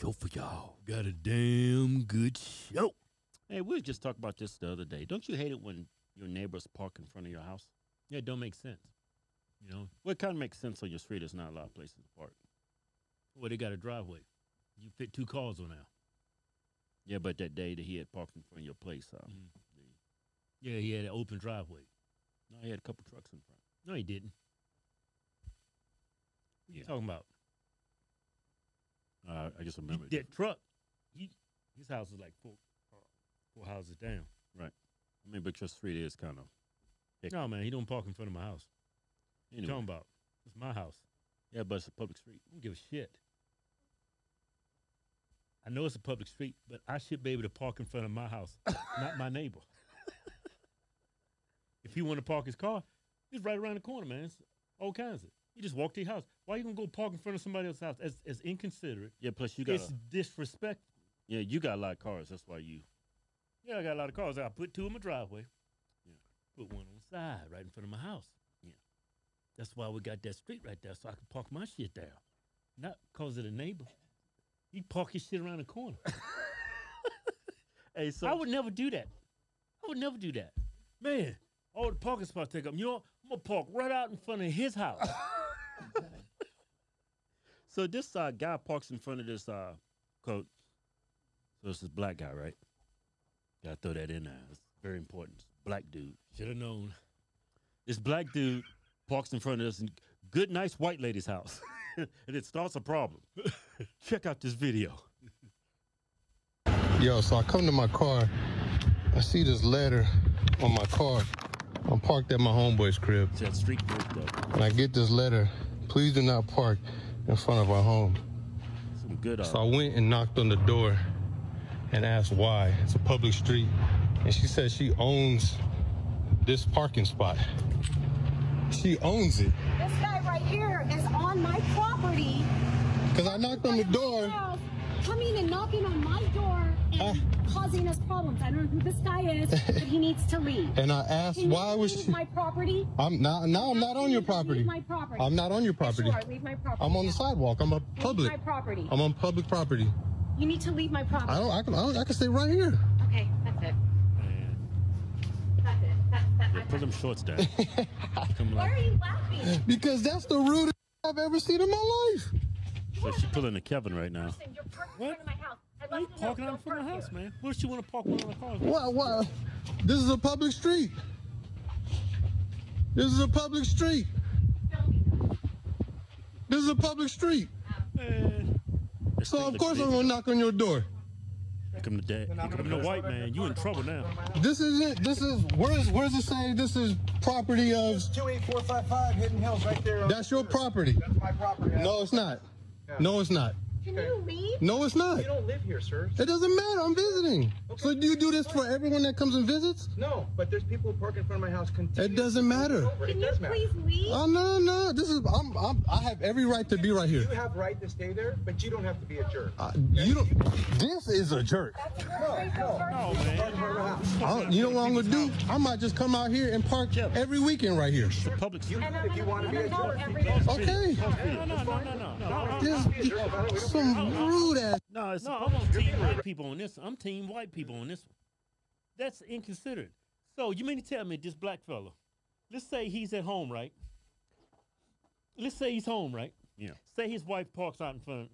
show for y'all. Got a damn good show. Hey, we just talked about this the other day. Don't you hate it when your neighbors park in front of your house? Yeah, it don't make sense. You know, Well, it kind of makes sense on your street. There's not a lot of places to park. well, they got a driveway. You fit two cars on now. Yeah, but that day that he had parked in front of your place, uh, Mhm. Yeah, he had an open driveway. no, he had a couple trucks in front. No, he didn't. What you talking about? Uh, I just remember. that truck. He, his house is like four, four houses down. Right. I mean, but your street is kind of. Hick- No, man, he don't park in front of my house. What you talking about? It's my house. Yeah, but it's a public street. I don't give a shit. I know it's a public street, but I should be able to park in front of my house, not my neighbor. if he want to park his car, it's right around the corner, man. It's all kinds of. You just walk to your house. Why you gonna go park in front of somebody else's house? As as inconsiderate. Yeah, plus you got. It's disrespectful. Yeah, you got a lot of cars. That's why you. Yeah, I got a lot of cars. I put two in my driveway. Yeah. Put one on the side, right in front of my house. Yeah. That's why we got that street right there, so I can park my shit there. Not cause of the neighbor. He park his shit around the corner. Hey, so I would never do that. I would never do that. Man, all the parking spots take up. You know, I'm gonna park right out in front of his house. So this uh, guy parks in front of this uh, coat. So this is black guy, right? Gotta throw that in there. It's very important. Black dude. Should have known. This black dude parks in front of this good, nice white lady's house, and it starts a problem. Check out this video. Yo, so I come to my car. I see this letter on my car. I'm parked at my homeboy's crib. It's that street group though. And I get this letter. Please do not park in front of our home. Some good. Uh, So I went and knocked on the door and asked why. It's a public street. And she said she owns this parking spot. She owns it. This guy right here is on my property. Because I knocked on the door. Coming and knocking on my door and causing us problems. I don't know who this guy is, but he needs to leave. And I asked Can why was leave she my property? I'm not now I'm not on your property. Leave my property. I'm not on your property. Sure, leave my property. I'm on the sidewalk. I'm a Leave public. my property. I'm on public property. You need to leave my property. I don't I can I, don't, I can stay right here. Okay, that's it. man, That's it. That's, that, yeah, put them shorts down. Come Why are you laughing? Because that's the rudest I've ever seen in my life. so she pulling a Kevin right now. Listen, you're parked in What? Front of my house. I'd Why you like to know parking out in front of the house, man? What if you want to park one of the cars? What what this is a public street. This is a public street. This is a public street. Uh, man, So of looks course I'm gonna knock on your door. Here come the dad. Here come I'm the the white man. You in trouble now. This is it. This is where's where's it say this is property of 28455 Hidden Hills right there. that's your property. That's my property. No, it's not. No, it's not. Can you leave? No, it's not. You don't live here, sir. It doesn't matter. I'm visiting. So do you do this for everyone that comes and visits? No, but there's people who park in front of my house continuously. It doesn't matter. Over. It Can you does matter. please leave? Oh no, no. This is I'm, I'm I have every right to be right here. You have right to stay there, but you don't have to be a jerk. Uh, you don't. This is a jerk. No, no. Oh, man. Park in front of my house. I don't- you know what I'm gonna do? I might just come out here and park every weekend right here. It's public street. If you want to be a jerk. Okay. No, no, no, no, no, no. This some rude ass. No, it's No, I'm on team white people on this. I'm team white people on this one. That's inconsiderate. So you mean to tell me this black fella? Let's say he's at home, right? Let's say he's home, right? Yeah. Say his wife parks out in front,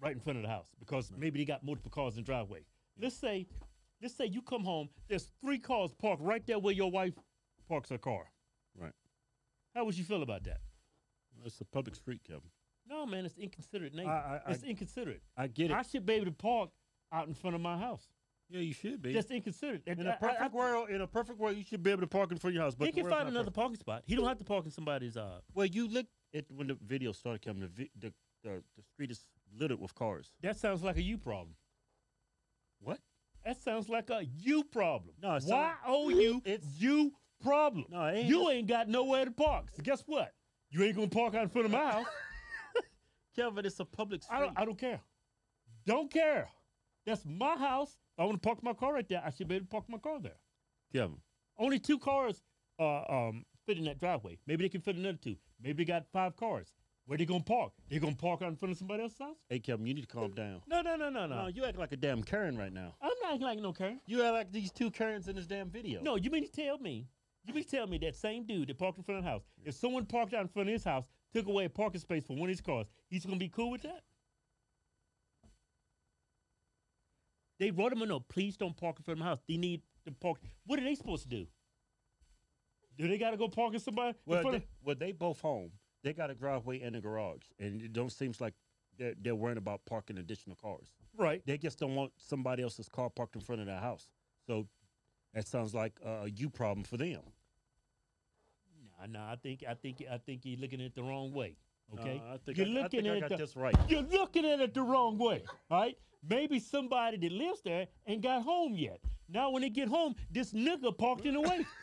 right in front of the house because maybe they got multiple cars in the driveway. Let's say, let's say you come home. There's three cars parked right there where your wife parks her car. Right. How would you feel about that? It's a public street, Kevin. No, man, it's inconsiderate. Neighbor. I- I- it's inconsiderate. I get it. I should be able to park out in front of my house. yeah, you should be. That's inconsiderate. And in I- a perfect I- I- world, in a perfect world, you should be able to park in front of your house. But he can find another perfect. parking spot. He don't have to park in somebody's. Uh, Well, you look at when the video started coming. The vi- the, the the street is littered with cars. that sounds like a you problem. What? That sounds like a you problem. No, it's why owe you It's- you problem? No, it ain't. you ain't got nowhere to park. So guess what? You ain't gonna park out in front of my house. Kevin, it's a public street. I don't. I don't care. Don't care. That's my house. I want to park my car right there. I should be able to park my car there. Kevin, Only two cars uh, um, fit in that driveway. Maybe they can fit another two. Maybe they got five cars. Where they gonna park? They gonna park out in front of somebody else's house? Hey, Kevin, you need to calm down. No, no, no, no, no. No, you act like a damn Karen right now. I'm not acting like no Karen. You act like these two Karens in this damn video. No, you mean to tell me? You mean to tell me that same dude that parked in front of the house, if someone parked out in front of his house, took away a parking space for one of his cars, he's gonna be cool with that? They wrote him a note. Please don't park in front of my house. They need to park. What are they supposed to do? Do they got to go park in somebody? in Well, front they, well, they both home. They got a driveway and a garage, and it don't seems like they're, they're worrying about parking additional cars. right. They just don't want somebody else's car parked in front of their house. So that sounds like a you problem for them. Nah, nah. I think I think I think you're looking at it the wrong way. Okay, Uh, I think you're I, looking I at got the, this right. You're looking at it the wrong way. All right. Maybe somebody that lives there ain't got home yet. Now when they get home, this nigga parked in the way.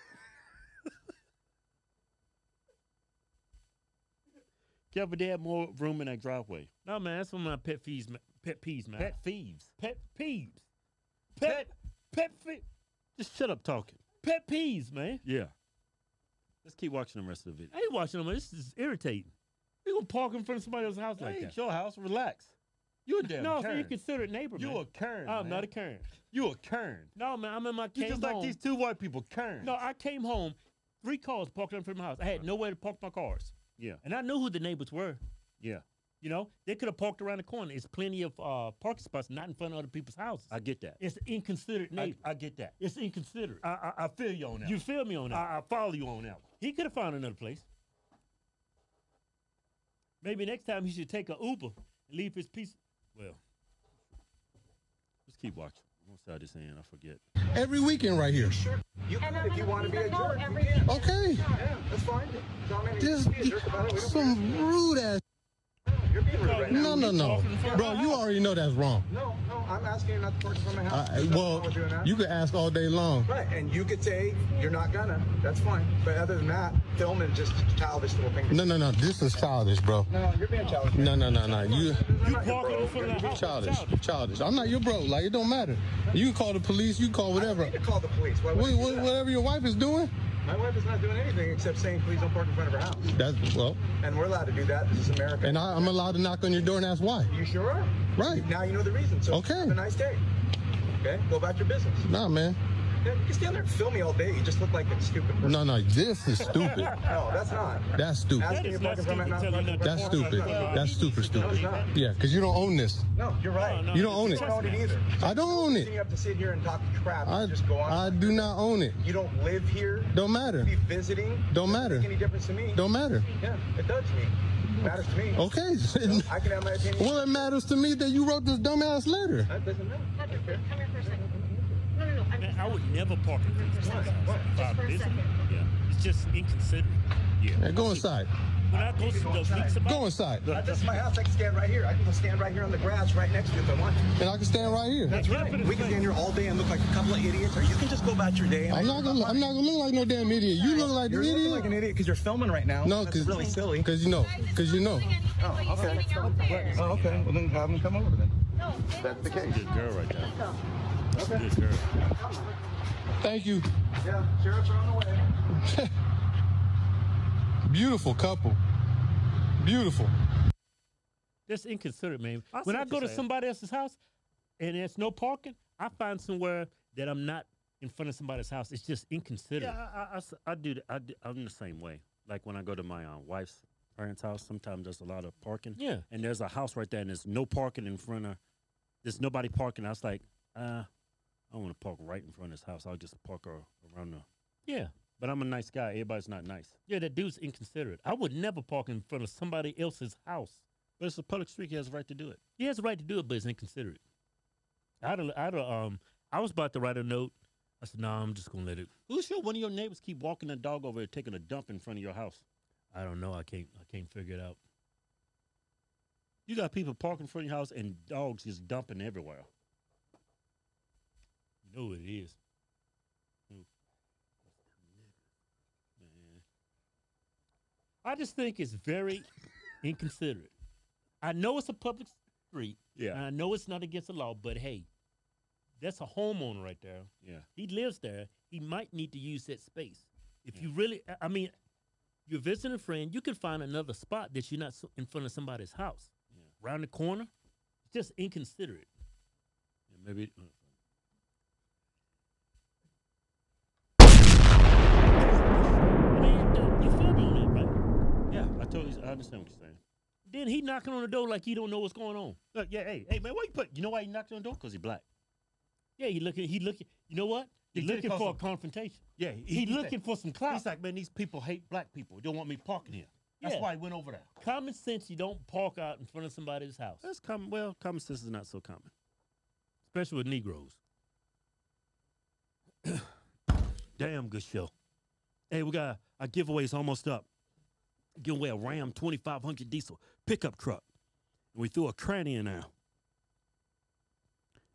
Kevin, they have more room in that driveway. no man, that's one of my pet peeves. Pet peeves, man. Pet thieves. pet peeves. Pet pet pet, Just shut up talking. pet peeves, man. Yeah. Let's keep watching the rest of the video. I ain't watching them. This is irritating. You gonna park in front of somebody else's house That like ain't that? your house. Relax. You a damn no, so Karen. you consider it neighbor, you man. a kern. I'm not a kern. Karen. You a kern. No, man, I'm in my You just home. like these two white people, kern. No, I came home, three cars parked in front of my house. I had nowhere to park my cars. Yeah. And I knew who the neighbors were. Yeah. You know, they could have parked around the corner. There's plenty of uh, parking spots not in front of other people's houses. I get that. it's inconsiderate I, neighbor. I get that. it's inconsiderate. I, I, I feel you on that. you feel me on that? I, I follow you on that. he could have found another place. Maybe next time he should take a Uber and leave his piece. Well, Let's keep watching. I'm gonna start this in. I forget. Every weekend right here. Sure. You And can if you want to be a a jerk. You can. Okay. Yeah, that's fine. Tell me you Just can be a jerk about it. Some rude ass. You're being rude right now. No, no, no. Bro, you already know that's wrong. No, no, I'm asking you not to park in front my house. I, There's nothing well, wrong with doing that. you could ask all day long. Right, and you could say you're not gonna. That's fine. But other than that, film is just childish little things. No, no, no. This is childish, bro. No, you're being childish. No, no, no, no. You I'm you not your parking in front of the house. childish, Childish. childish. I'm not your bro. Like it don't matter. You can call the police. You can call whatever. don't need to call the police. Why would What, you do what, that? whatever your wife is doing. My wife is not doing anything except saying please don't park in front of her house. That's well. And we're allowed to do that. This is America. And I, I'm allowed to knock on your door and ask why. you sure are? Right. Now you know the reason. So Okay. have a nice day. Okay? Go about your business. Nah, man. Yeah, you can stand there and film me all day. You just look like a stupid person. No, no. This is stupid. No, that's not. That's stupid. Asking That you is to not park in front of my stupid, house- telling you That's stupid. That's super stupid. it's not. Yeah, because you don't own this. No, you're right. No, no, You don't own You it. don't own it either. I don't own it. You have to sit here and talk crap. I, and just go on. I do not own it. You don't live here. Don't matter. Be visiting. Don't matter. Make any difference to me? Don't matter. Yeah, it does to me. It matters to me. Okay. I can have my opinion. well, it matters to me that you wrote this dumbass letter. That doesn't matter. I would never park in front of somebody's house. What? if I Just for a visit. second. Yeah, it's just inconsiderate. Yeah. Hey, go inside. When I go to the weeks Go inside. Uh, This is my house. I can stand right here. I can stand right here on the grass right next to you if I want to. And I can stand right here. That's Get right. We can stand here all day and look like a couple of idiots, or you can just go about your day. I'm not gonna. I'm not gonna look like no damn idiot. You look like the You're looking idiot. like an idiot because you're filming right now. No, That's because really silly. Because you know. Because you know. Oh, okay. Oh, okay. Well, then have them come over then. No, That's the case. Good girl right there. Okay. Good girl. Thank you. Yeah, sheriff's are on the way. Beautiful couple. Beautiful. That's inconsiderate, man. I when I go to saying. somebody else's house and there's no parking, I find somewhere that I'm not in front of somebody's house. It's just inconsiderate. Yeah, I, I- I s- I do. I do. I'm the same way. Like when I go to my uh, wife's parents' house, sometimes there's a lot of parking. Yeah. And there's a house right there, and there's no parking in front of. There's nobody parking. I was like, uh, I want to park right in front of this house. I'll just park ar- around the. Yeah. But I'm a nice guy. Everybody's not nice. Yeah, that dude's inconsiderate. I would never park in front of somebody else's house. But it's a public street. He has a right to do it. He has a right to do it, but it's inconsiderate. I'd, have- I'd, have, um, I was about to write a note. I said, "No, I'm just gonna let it." Who's sure one of your neighbors keep walking the dog over there taking a dump in front of your house? I don't know. I can't. I can't figure it out. You got people parking in front of your house and dogs just dumping everywhere. Know what it is. Man. I just think it's very inconsiderate. I know it's a public street. Yeah. And I know it's not against the law, but hey, that's a homeowner right there. Yeah. He lives there. He might need to use that space. If you really, I- mean, You're visiting a friend. You can find another spot that you're not in front of somebody's house. Yeah. Around the corner. It's just inconsiderate. Yeah, maybe. uh, I mean, uh, you feel me on that, right? Yeah, I totally. I understand what you're saying. Then he knocking on the door like he don't know what's going on. Look, yeah, hey, hey, man, why you put? You know why he knocked on the door? Cause he black. Yeah, he looking. He looking. You know what? He He did it looking 'cause for a confrontation. Yeah, He, looking for some clout. He's like, man, these people hate black people. They don't want me parking here. That's Yeah. why he went over there. common sense. You don't park out in front of somebody's house, That's common. Well, common sense is not so common. especially with Negroes. Damn good show. Hey, we got our giveaway's almost up. Giving away a Ram 2500 diesel pickup truck. We threw a cranny in there.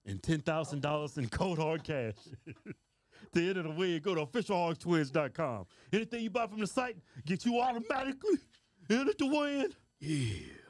And $10,000 in cold hard cash. the end of the week, go to officialhodgetwins.com. Anything you buy from the site, get you automatically in it to win. Yeah.